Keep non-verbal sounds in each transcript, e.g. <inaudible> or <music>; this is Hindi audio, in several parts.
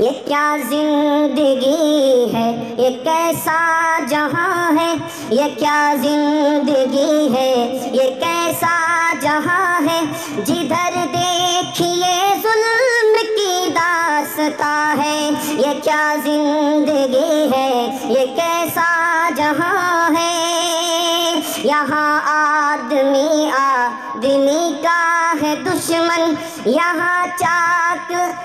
ये क्या ज़िंदगी है? ये कैसा जहाँ है? ये क्या ज़िंदगी है? ये कैसा जहाँ है? जिधर देखिए जुल्म की दासता है। ये क्या ज़िंदगी है? ये कैसा जहाँ है? यहाँ आदमी आदमी का है दुश्मन, यहाँ चाक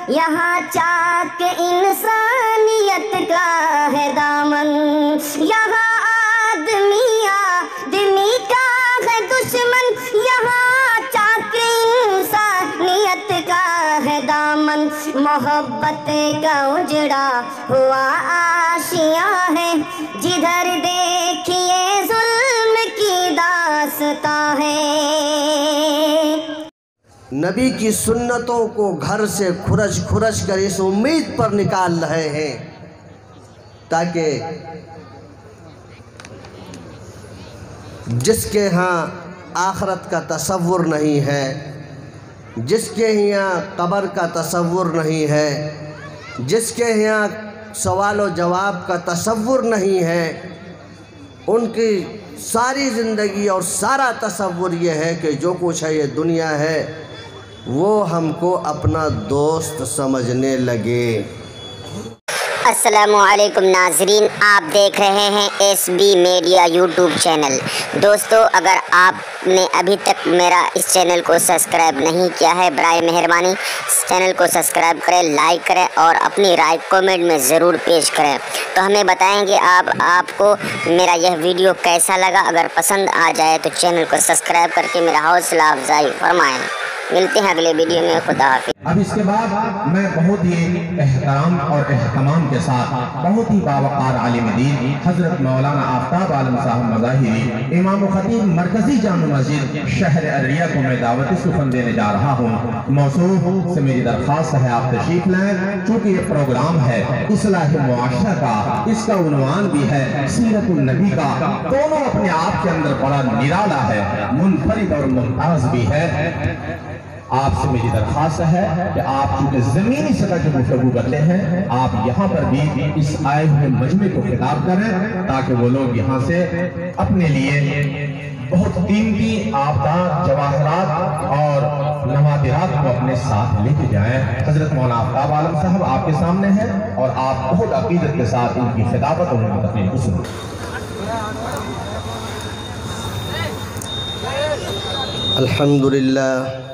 यहाँ चाक इंसानियत का है दामन। यहाँ आदमी आदमी का है दुश्मन। यहाँ चाक इंसानियत का है दामन। मोहब्बत का उजड़ा हुआ आशिया है। जिधर देखिए जुल्म की दासता है। नबी की सुन्नतों को घर से खुरच खुरच कर इस उम्मीद पर निकाल रहे हैं ताकि जिसके यहाँ आखरत का तस्वुर नहीं है, जिसके यहाँ कब्र का तस्वुर नहीं है, जिसके यहाँ सवाल व जवाब का तसव्वुर नहीं है, उनकी सारी ज़िंदगी और सारा तसव्वुर ये है कि जो कुछ है ये दुनिया है। वो हमको अपना दोस्त समझने लगे। असलकुम नाजरीन, आप देख रहे हैं S B media YouTube channel दोस्तों, अगर आपने अभी तक मेरा इस चैनल को सब्सक्राइब नहीं किया है बर मेहरबानी। इस चैनल को सब्सक्राइब करें लाइक करें और अपनी राय कमेंट में ज़रूर पेश करें। तो हमें बताएँगे आप, आपको मेरा यह वीडियो कैसा लगा। अगर पसंद आ जाए तो चैनल को सब्सक्राइब करके मेरा हौसला अफजाई फरमाएँ। मिलते हैं अगले वीडियो में, खुदा हाफिज़। अब इसके बाद मैं बहुत ही एहतराम और अहतमाम के साथ बहुत ही बावकार आलिम दीन, हज़रत मौलाना आफ्ताब आलम साहब मजाहिरी, इमाम खतीब मरकजी जाम मस्जिद, शहर अररिया को मैं दावती सुफन देने जा रहा हूँ। मौसू से मेरी दरख्वास्त है, आप तशरीफ़ लाएँ। चूँकि ये प्रोग्राम है, इसलाह मुआशरा का, इसका उनवान भी है सीरत नबी का, दोनों अपने आप के अंदर बड़ा निराला है, मुनफरिद और मुमताज़ भी है। आपसे मेरी दरखास्त है कि आप चूँकि जमीनी सतह जो गुफ्तगू करते हैं। आप यहाँ पर भी इस आए हुए मजमे को खिताब करें ताकि वो लोग यहाँ से अपने लिए बहुत कीमती आपदा, जवाहरात और नवादिरात को अपने साथ लेके जाएँ। हज़रत मौलाना आफ्ताब आलम साहब आपके सामने हैं और आप बहुत अकीदत के साथ इनकी खिताबत और उनकी तकलीफ़ को सुनो। अल्हम्दुलिल्लाह।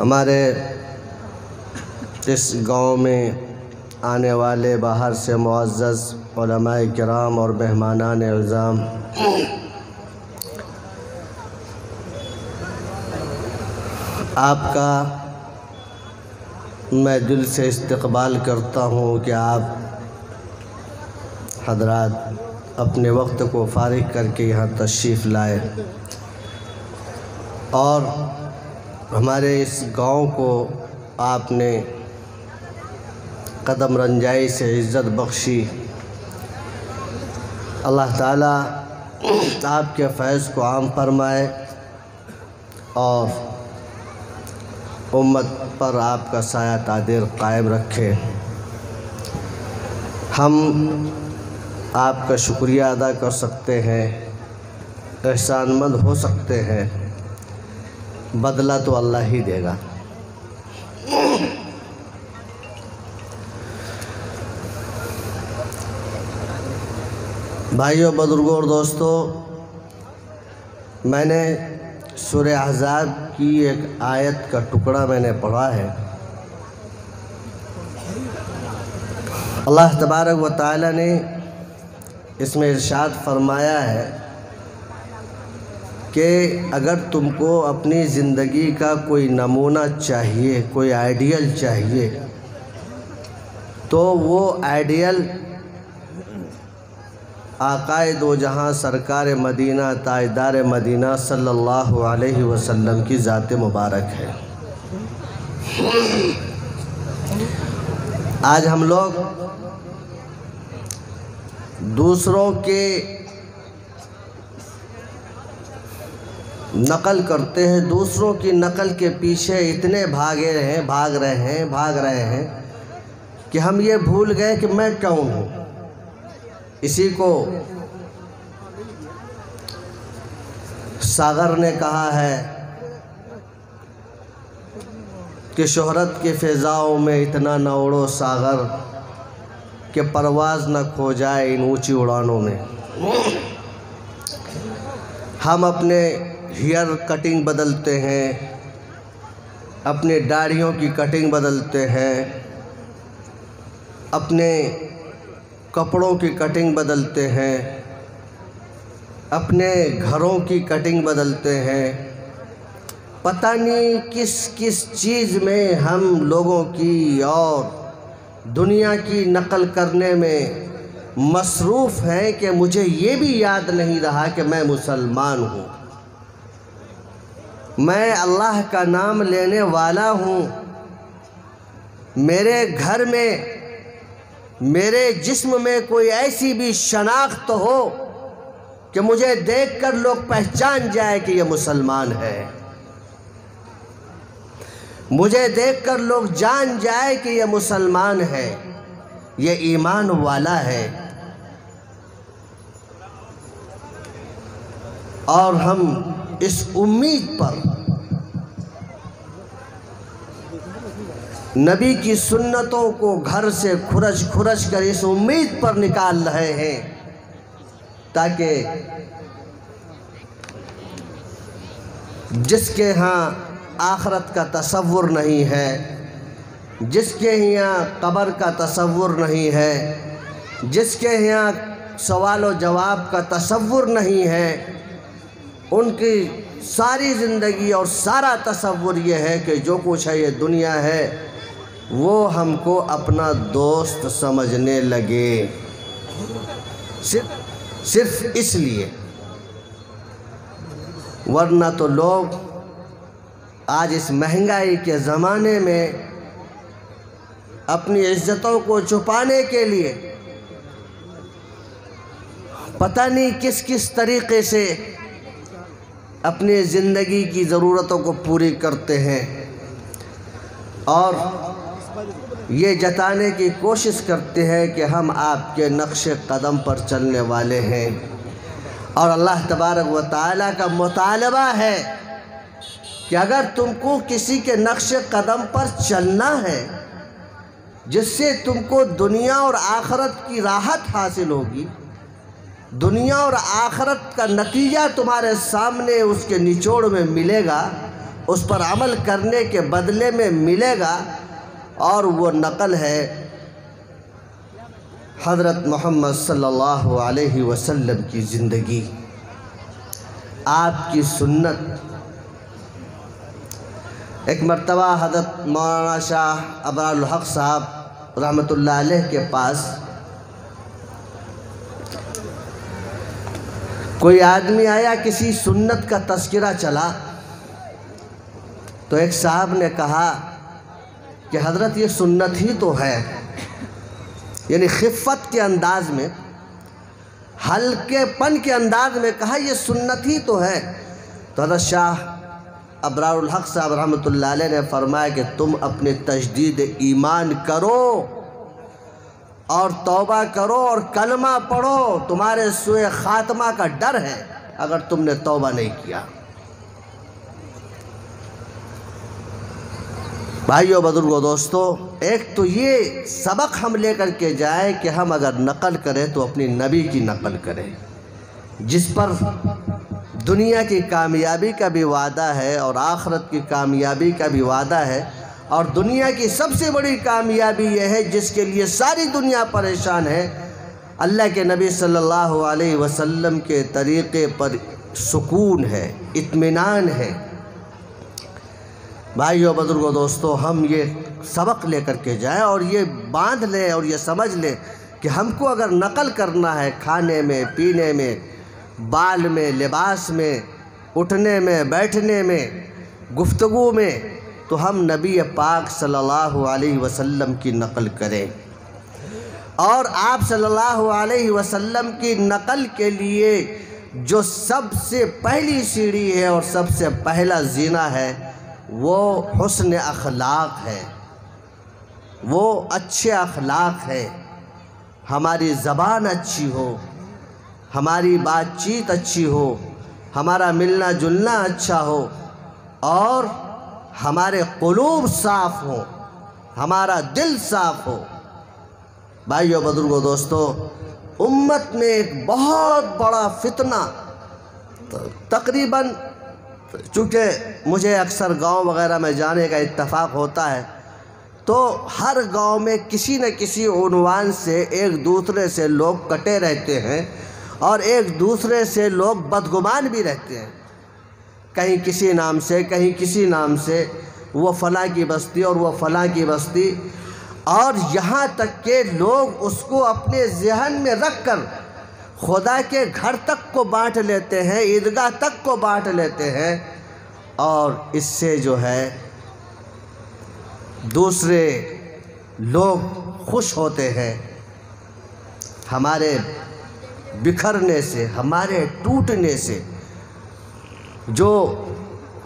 हमारे इस गाँव में आने वाले बाहर से मुआज़ कराम और मेहमानान इल्ज़ाम। आपका मैं दिल से इस्तकबाल करता हूँ कि आप हजरात अपने वक्त को फारिग करके यहाँ तशरीफ़ लाए। और हमारे इस गाँव को आपने कदम रंजाई से इज़्ज़त बख्शी। अल्लाह ताला आपके फैज़ को आम फरमाए और उम्मत पर आपका साया तादिर कायम रखे। हम आपका शुक्रिया अदा कर सकते हैं, एहसानमंद हो सकते हैं। बदला तो अल्लाह ही देगा। भाइयों, बुज़ुर्गों और दोस्तों, मैंने सूर्य अहज़ाब की एक आयत का टुकड़ा मैंने पढ़ा है। अल्लाह तबारक व ताली ने इसमें इरशाद फरमाया है कि अगर तुमको अपनी ज़िंदगी का कोई नमूना चाहिए, कोई आइडियल चाहिए तो वो आइडियल आकाए दो जहाँ सरकार मदीना ताजदार मदीना सल्लल्लाहु अलैहि वसल्लम की ज़ात मुबारक है। आज हम लोग दूसरों के नकल करते हैं। दूसरों की नकल के पीछे इतने भागे हैं भाग रहे हैं, भाग रहे हैं कि हम ये भूल गए कि मैं कौन हूँ। इसी को सागर ने कहा है कि शोहरत के फ़िज़ाओं में इतना न उड़ो सागर कि परवाज़ न खो जाए इन ऊँची उड़ानों में। हम अपने हेयर कटिंग बदलते हैं, अपने दाढ़ियों की कटिंग बदलते हैं, अपने कपड़ों की कटिंग बदलते हैं, अपने घरों की कटिंग बदलते हैं। पता नहीं किस किस चीज़ में हम लोगों की और दुनिया की नकल करने में मसरूफ़ हैं कि मुझे ये भी याद नहीं रहा कि मैं मुसलमान हूँ। मैं अल्लाह का नाम लेने वाला हूँ। मेरे घर में, मेरे जिस्म में कोई ऐसी भी शनाख्त हो कि मुझे देखकर लोग पहचान जाए कि यह मुसलमान है। मुझे देखकर लोग जान जाए कि यह मुसलमान है। ये ईमान वाला है। और हम इस उम्मीद पर। नबी की सुन्नतों को घर से खुरच खुरच कर इस उम्मीद पर निकाल रहे हैं, ताकि जिसके यहाँ आखरत का तसव्वुर नहीं है, जिसके यहाँ कब्र का तसव्वुर नहीं है, जिसके यहाँ सवाल व जवाब का तसव्वुर नहीं है उनकी सारी ज़िंदगी और सारा तसव्वुर ये है कि जो कुछ है, ये दुनिया है, वो हमको अपना दोस्त समझने लगे। सिर्फ़ सिर्फ़ इसलिए। वरना तो लोग आज इस महँगाई के ज़माने में अपनी इज्जतों को छुपाने के लिए पता नहीं किस किस तरीके से अपनी ज़िंदगी की ज़रूरतों को पूरी करते हैं और ये जताने की कोशिश करते हैं कि हम आपके नक्श कदम पर चलने वाले हैं। और अल्लाह तबारक व ताली का मुतालबा है कि अगर तुमको किसी के नक्श कदम पर चलना है, जिससे तुमको दुनिया और आखरत की राहत हासिल होगी दुनिया और आखरत का नतीजा तुम्हारे सामने उसके निचोड़ में मिलेगा, उस पर अमल करने के बदले में मिलेगा, और वो नकल है। हज़रत मोहम्मद सल्लल्लाहु अलैहि वसल्लम की ज़िंदगी। आपकी सुन्नत। एक मरतबा हज़रत मौलाना शाह अबराल हक साहब रहमतुल्लाह अलैह के पास कोई आदमी आया, किसी सुन्नत का तस्करा चला तो एक साहब ने कहा कि हज़रत, ये सुन्नत ही तो है। यानी खिफ़त के अंदाज में हल्केपन के अंदाज में कहा, ये सुन्नत ही तो है। तो हज़रत शाह अबरार हक साहब अलैह ने फरमाया कि तुम अपने तजदीद ईमान करो। और तौबा करो और कलमा पढ़ो, तुम्हारे सुए ख़ात्मा का डर है अगर तुमने तौबा नहीं किया। भाइयों, बुज़ुर्गों, दोस्तों, एक तो ये सबक हम लेकर के जाए कि हम अगर नकल करें तो अपनी नबी की नकल करें, जिस पर दुनिया की कामयाबी का भी वादा है और आखरत की कामयाबी का भी वादा है। और दुनिया की सबसे बड़ी कामयाबी यह है जिसके लिए सारी दुनिया परेशान है। अल्लाह के नबी सल्लल्लाहु अलैहि वसल्लम के तरीक़े पर सुकून है, इत्मीनान है। भाइयों, बुज़ुर्गों, दोस्तों, हम ये सबक लेकर के जाएँ और ये बाँध लें और ये समझ लें कि हमको अगर नकल करना है खाने में, पीने में, बाल में, लिबास में, उठने में, बैठने में, गुफ्तगु में तो हम नबी पाक सल्लल्लाहु अलैहि वसल्लम की नकल करें। और आप सल्लल्लाहु अलैहि वसल्लम की नकल के लिए जो सबसे पहली सीढ़ी है और सबसे पहला जीना है, वो हुस्न अखलाक है। वो अच्छे अखलाक है। हमारी ज़बान अच्छी हो, हमारी बातचीत अच्छी हो, हमारा मिलना जुलना अच्छा हो, और हमारे क़ुलूब साफ़ हो, हमारा दिल साफ़ हो। भाइयों, बुज़ुर्गों, दोस्तों, उम्मत में एक बहुत बड़ा फितना तकरीबन चूँकि मुझे अक्सर गाँव वगैरह में जाने का इत्तेफाक होता है तो हर गाँव में किसी न किसी उनवान से एक दूसरे से लोग कटे रहते हैं और एक दूसरे से लोग बदगुमान भी रहते हैं। कहीं किसी नाम से, कहीं किसी नाम से वो फ़लाँ की बस्ती और वो फ़लाँ की बस्ती। और यहाँ तक के लोग उसको अपने जहन में रख कर खुदा के घर तक को बांट लेते हैं, ईदगाह तक को बांट लेते हैं। और इससे जो है, दूसरे लोग खुश होते हैं। हमारे बिखरने से, हमारे टूटने से जो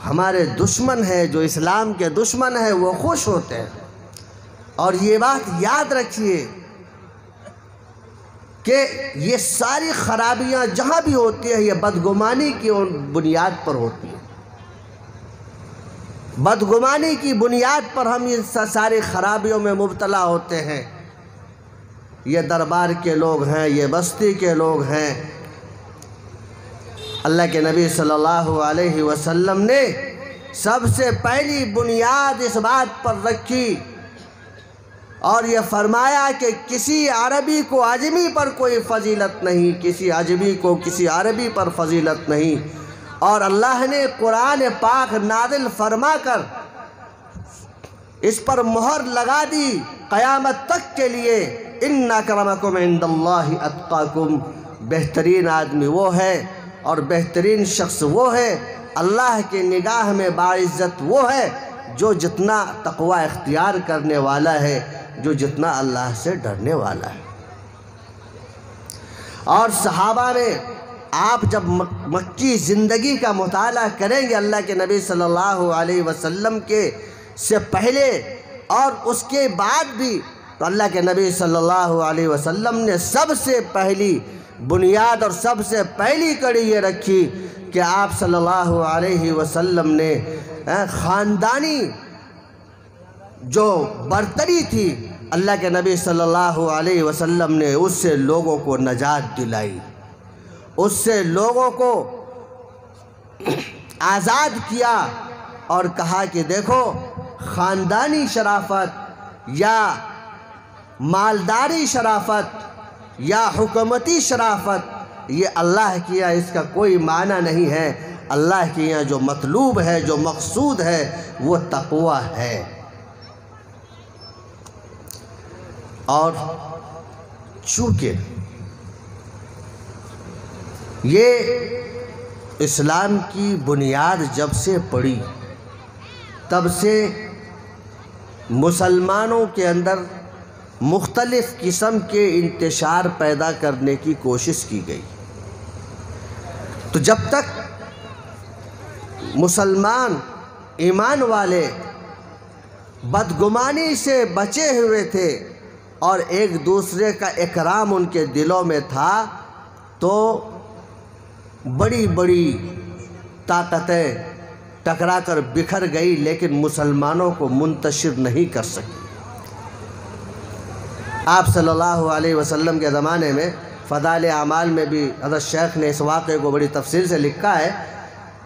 हमारे दुश्मन है, जो इस्लाम के दुश्मन है, वो खुश होते हैं। और ये बात याद रखिए कि ये सारी खराबियाँ जहाँ भी होती है, ये बदगुमानी की बुनियाद पर होती है। बदगुमानी की बुनियाद पर हम इन सारी खराबियों में मुबतला होते हैं। ये दरबार के लोग हैं, ये बस्ती के लोग हैं अल्लाह के नबी सल्लल्लाहु अलैहि वसल्लम ने सबसे पहली बुनियाद इस बात पर रखी और यह फरमाया कि किसी अरबी को अजमी पर कोई फजीलत नहीं, किसी अजमी को किसी अरबी पर फजीलत नहीं। और अल्लाह ने कुरान पाक नादिल फरमा कर इस पर मोहर लगा दी क़यामत तक के लिए इन करमकुम अतकाकुम। बेहतरीन आदमी वो है और बेहतरीन शख्स वो है, अल्लाह के निगाह में बाइज़्ज़त वो है, जो जितना तकवा इख्तियार करने वाला है, जो जितना अल्लाह से डरने वाला है। और सहाबा में आप जब मक्की ज़िंदगी का मुताला करेंगे अल्लाह के नबी सल्लल्लाहु अलैहि वसल्लम के से पहले और उसके बाद भी तो अल्लाह के नबी सल्लल्लाहु अलैहि वसल्लम ने सबसे पहली बुनियाद और सबसे पहली कड़ी ये रखी कि आप सल्लल्लाहु अलैहि वसल्लम ने ख़ानदानी जो बर्तरी थी, अल्लाह के नबी सल्लल्लाहु अलैहि वसल्लम ने उससे लोगों को नजात दिलाई। उससे लोगों को <clears throat> आज़ाद किया और कहा कि देखो, ख़ानदानी शराफत या मालदारी शराफत या हुकूमती शराफत। ये अल्लाह की यहाँ इसका कोई माना नहीं है। अल्लाह के यहाँ जो मतलूब है, जो मकसूद है, वो तकवा है। और चूँकि ये इस्लाम की बुनियाद जब से पड़ी, तब से मुसलमानों के अंदर मुख्तलिफ़ किस्म के इंतशार पैदा करने की कोशिश की गई। तो जब तक मुसलमान ईमान वाले बदगुमानी से बचे हुए थे और एक दूसरे का इकराम उनके दिलों में था तो बड़ी बड़ी ताकतें टकरा कर बिखर गई, लेकिन मुसलमानों को मुंतशिर नहीं कर सकी। आप सल्लल्लाहु अलैहि वसल्लम के ज़माने में फ़दाल अमाल में भी हज़रत शेख ने इस वाक़े को बड़ी तफसील से लिखा है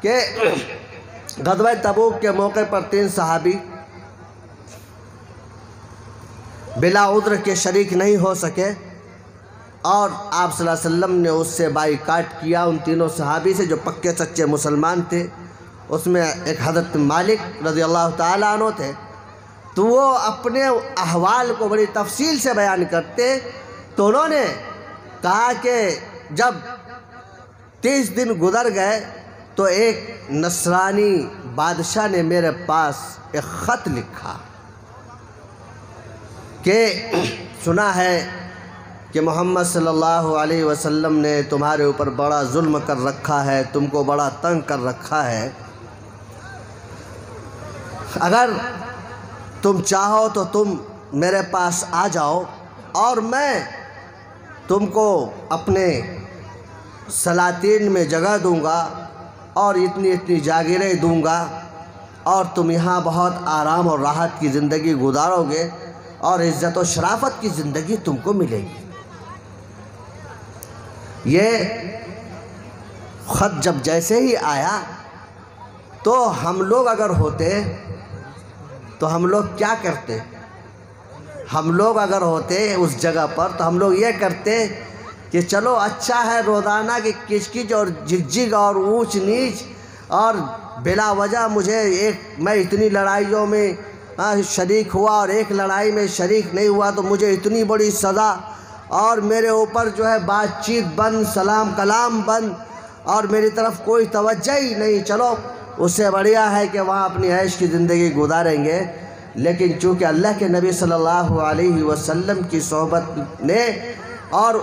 कि गदवा तबूक के मौके पर तीन सहाबी बिला उद्र के शरीक नहीं हो सके और आप वसल्लम ने उससे बाईकाट किया उन तीनों सहाबी से जो पक्के सच्चे मुसलमान थे। उसमें एक हज़रत मालिक रज़ी अल्लाह अन्हु थे। तो वो अपने अहवाल को बड़ी तफसील से बयान करते तो उन्होंने कहा कि जब तीस दिन गुजर गए तो एक नसरानी बादशाह ने मेरे पास एक ख़त लिखा कि <clears throat> सुना है कि मोहम्मद सल्लल्लाहु अलैहि वसल्लम ने तुम्हारे ऊपर बड़ा जुल्म कर रखा है, तुमको बड़ा तंग कर रखा है। अगर तुम चाहो तो तुम मेरे पास आ जाओ और मैं तुमको अपने सलातीन में जगह दूँगा और इतनी इतनी जागीरें दूँगा और तुम यहाँ बहुत आराम और राहत की ज़िंदगी गुजारोगे और इज़्ज़त और शराफत की ज़िंदगी तुमको मिलेगी। ये ख़त जब जैसे ही आया तो हम लोग अगर होते तो हम लोग क्या करते? हम लोग अगर होते उस जगह पर तो हम लोग ये करते कि चलो अच्छा है रोज़ाना की किचकिच और झिकझिक और ऊंच नीच और बिला वजह मुझे एक, मैं इतनी लड़ाइयों में शरीक हुआ और एक लड़ाई में शरीक नहीं हुआ तो मुझे इतनी बड़ी सज़ा और मेरे ऊपर जो है बातचीत बंद, सलाम कलाम बंद और मेरी तरफ़ कोई तवज्जो ही नहीं। चलो उससे बढ़िया है कि वहाँ अपनी ऐश की ज़िंदगी गुजारेंगे। लेकिन चूँकि अल्लाह के नबी सल्लल्लाहु अलैहि वसल्लम की सोहबत ने और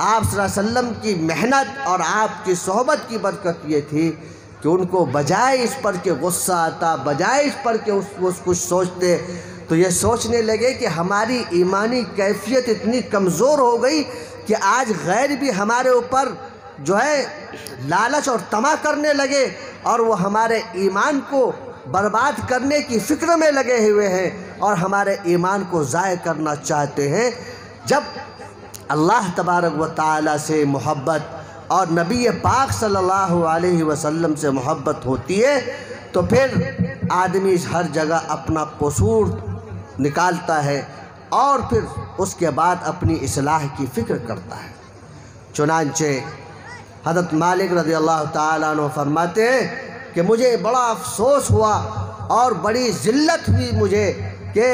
आप वसल्लम की मेहनत और आपकी सोहबत की बरकत ये थी कि उनको बजाय इस पर के गुस्सा आता बजाय इस पर के उस, उस कुछ सोचते तो ये सोचने लगे कि हमारी ईमानी कैफियत इतनी कमज़ोर हो गई कि आज गैर भी हमारे ऊपर जो है, लालच और तमा करने लगे और वो हमारे ईमान को बर्बाद करने की फ़िक्र में लगे हुए हैं और हमारे ईमान को ज़ाय करना चाहते हैं। जब अल्लाह तबारक व ताली से मोहब्बत और नबी पाक सल्लल्लाहु अलैहि वसल्लम से मोहब्बत होती है तो फिर आदमी हर जगह अपना कसूर निकालता है और फिर उसके बाद अपनी असलाह की फ़िक्र करता है। चुनानचे हज़रत मालिक रज़ी अल्लाह तु फरमाते हैं कि मुझे बड़ा अफसोस हुआ और बड़ी ज़िल्लत हुई मुझे कि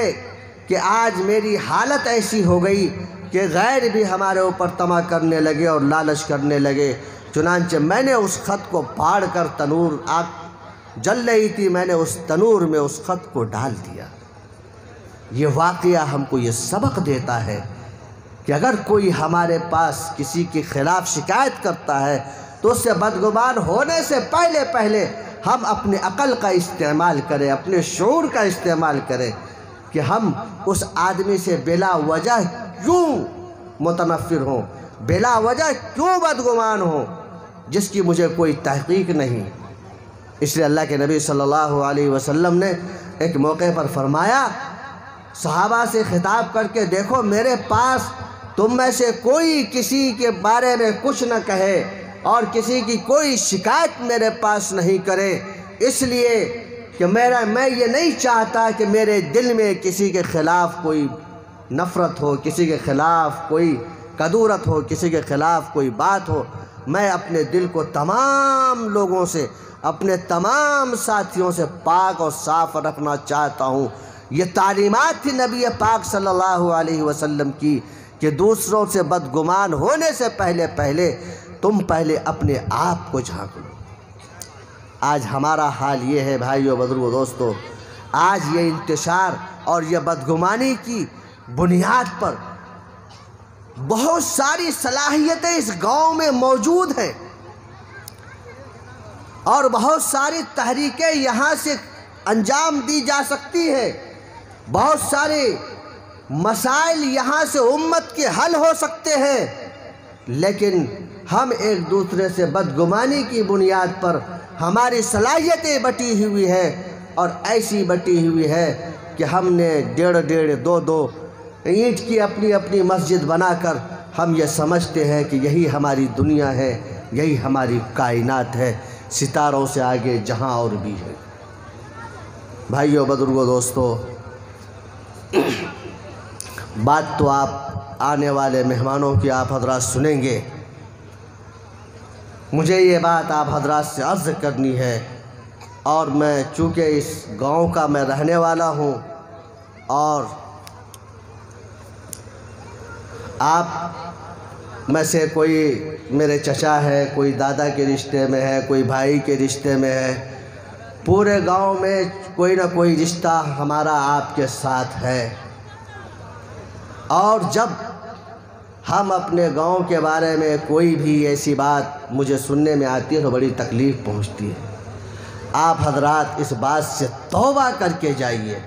कि आज मेरी हालत ऐसी हो गई कि गैर भी हमारे ऊपर तमा करने लगे और लालच करने लगे। चुनानचे मैंने उस ख़त को फाड़ कर तनूर आग जल रही थी, मैंने उस तनूर में उस ख़त को डाल दिया। ये वाक़ हमको ये सबक देता है कि अगर कोई हमारे पास किसी के ख़िलाफ़ शिकायत करता है तो उससे बदगुमान होने से पहले पहले हम अपने अक़ल का इस्तेमाल करें, अपने शूर का इस्तेमाल करें कि हम उस आदमी से बिला वजह क्यों मुतनफ़िर हों, बिला वजह क्यों बदगुमान हों, जिसकी मुझे कोई तहकीक नहीं। इसलिए अल्लाह के नबी सल्लल्लाहु अलैहि वसल्लम ने एक मौके पर फरमाया, सहाबा से ख़िताब करके देखो, मेरे पास तुम में से कोई किसी के बारे में कुछ न कहे और किसी की कोई शिकायत मेरे पास नहीं करे। इसलिए कि मेरा, मैं ये नहीं चाहता कि मेरे दिल में किसी के ख़िलाफ़ कोई नफ़रत हो, किसी के ख़िलाफ़ कोई कदूरत हो, किसी के ख़िलाफ़ कोई बात हो। मैं अपने दिल को तमाम लोगों से, अपने तमाम साथियों से पाक और साफ़ रखना चाहता हूँ। ये तालीमत थी नबी पाक सल्लल्लाहु अलैहि वसल्लम की कि दूसरों से बदगुमान होने से पहले पहले तुम पहले अपने आप को झाँक लो। आज हमारा हाल ये है भाइयों बदरुओ दोस्तों, आज ये इंतशार और ये बदगुमानी की बुनियाद पर बहुत सारी सलाहियतें इस गाँव में मौजूद हैं और बहुत सारी तहरीकें यहाँ से अंजाम दी जा सकती हैं। बहुत सारे मसाइल यहाँ से उम्मत के हल हो सकते हैं। लेकिन हम एक दूसरे से बदगुमानी की बुनियाद पर हमारी सलाहियतें बटी हुई है और ऐसी बटी हुई है कि हमने डेढ़ डेढ़ दो दो ईंट की अपनी अपनी मस्जिद बनाकर हम ये समझते हैं कि यही हमारी दुनिया है, यही हमारी कायनात है, सितारों से आगे जहाँ और भी है। भाइयों, बुज़ुर्गों, दोस्तों बात तो आप आने वाले मेहमानों की आप हजरात सुनेंगे। मुझे ये बात आप हजरात से अर्ज़ करनी है और मैं चूँकि इस गाँव का मैं रहने वाला हूँ और आप में से कोई मेरे चचा है, कोई दादा के रिश्ते में है, कोई भाई के रिश्ते में है, पूरे गाँव में कोई ना कोई रिश्ता हमारा आपके साथ है। और जब हम अपने गाँव के बारे में कोई भी ऐसी बात मुझे सुनने में आती है तो बड़ी तकलीफ़ पहुँचती है। आप हजरात इस बात से तौबा करके जाइए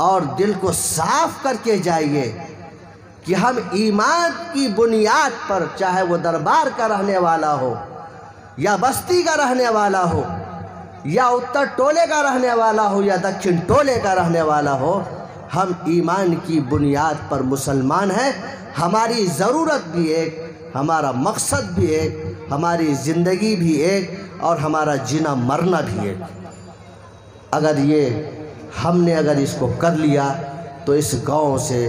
और दिल को साफ़ करके जाइए कि हम ईमान की बुनियाद पर, चाहे वो दरबार का रहने वाला हो, या बस्ती का रहने वाला हो, या उत्तर टोले का रहने वाला हो, या दक्षिण टोले का रहने वाला हो हम ईमान की बुनियाद पर मुसलमान हैं। हमारी ज़रूरत भी एक, हमारा मकसद भी एक, हमारी ज़िंदगी भी एक और हमारा जीना मरना भी एक। अगर ये हमने अगर इसको कर लिया तो इस गाँव से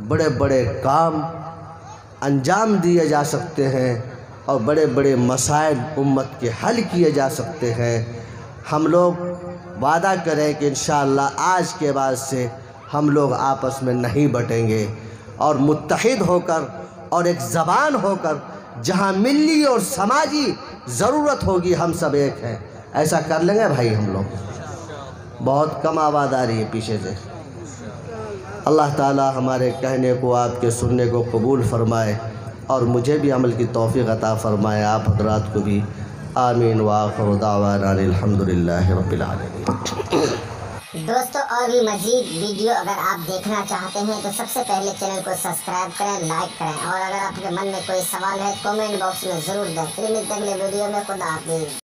बड़े बड़े काम अंजाम दिए जा सकते हैं और बड़े बड़े मसाइल उम्मत के हल किए जा सकते हैं। हम लोग वादा करें कि इन आज के बाद से हम लोग आपस में नहीं बटेंगे। और मुतहद होकर और एक ज़बान होकर, जहाँ मिली और समाजी ज़रूरत होगी, हम सब एक हैं। ऐसा कर लेंगे भाई हम लोग। बहुत कम आवाज़ आ रही है पीछे से। अल्लाह ताला हमारे कहने को, आपके सुनने को कबूल फरमाए और मुझे भी अमल की तोफ़ी अता फ़रमाए, आप हजरात को भी। आमीन वाखर दावानल्हम्दुलिल्लाह रब्बिल दोस्तों, और भी मजीद वीडियो अगर आप देखना चाहते हैं तो सबसे पहले चैनल को सब्सक्राइब करें, लाइक करें, और अगर आपके मन में कोई सवाल है कमेंट बॉक्स में ज़रूर दें। फिर मिलते अगले वीडियो में। खुदा हाफिज़।